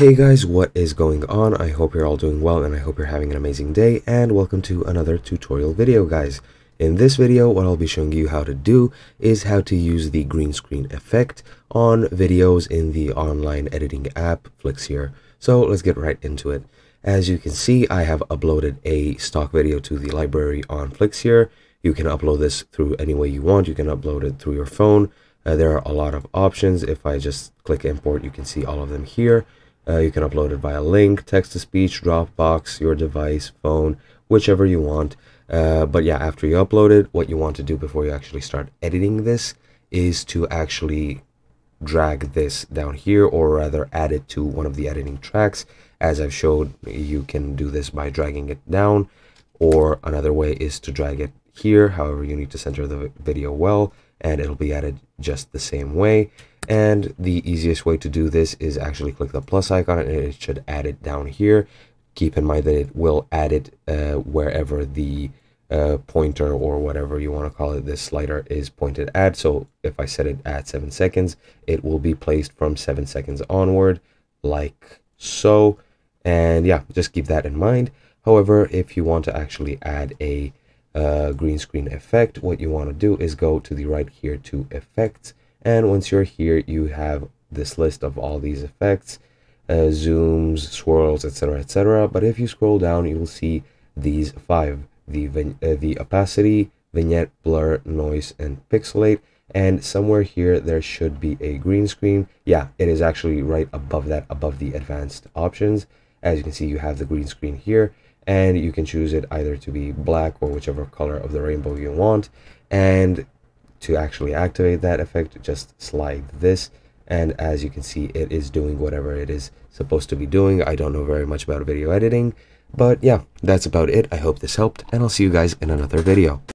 Hey guys, what is going on? I hope you're all doing well and I hope you're having an amazing day and welcome to another tutorial video guys. In this video, what I'll be showing you how to do is how to use the green screen effect on videos in the online editing app Flixier. So let's get right into it. As you can see, I have uploaded a stock video to the library on Flixier. You can upload this through any way you want. You can upload it through your phone. Uh, there are a lot of options. If I just click import, you can see all of them here. Uh, you can upload it via link, text-to-speech, Dropbox, your device, phone, whichever you want. Uh, but yeah, after you upload it, what you want to do before you actually start editing this is to actually drag this down here or rather add it to one of the editing tracks. As I've showed, you can do this by dragging it down or another way is to drag it here. However, you need to center the video well and it'll be added just the same way. And the easiest way to do this is actually click the plus icon and it should add it down here. Keep in mind that it will add it uh, wherever the uh, pointer or whatever you want to call it, this slider is pointed at. So if I set it at 7 seconds, it will be placed from 7 seconds onward, like so. And yeah, just keep that in mind. However, if you want to actually add a uh, green screen effect, what you want to do is go to the right here to effects and once you're here you have this list of all these effects uh, zooms swirls etc etc but if you scroll down you will see these five the uh, the opacity vignette blur noise and pixelate. And somewhere here there should be a green screen. Yeah it is actually right above that above the advanced options. As you can see you have the green screen here. And you can choose it either to be black or whichever color of the rainbow you want. And to actually activate that effect just slide this. And as you can see it is doing whatever it is supposed to be doing. I don't know very much about video editing but yeah that's about it. I hope this helped and i'll see you guys in another video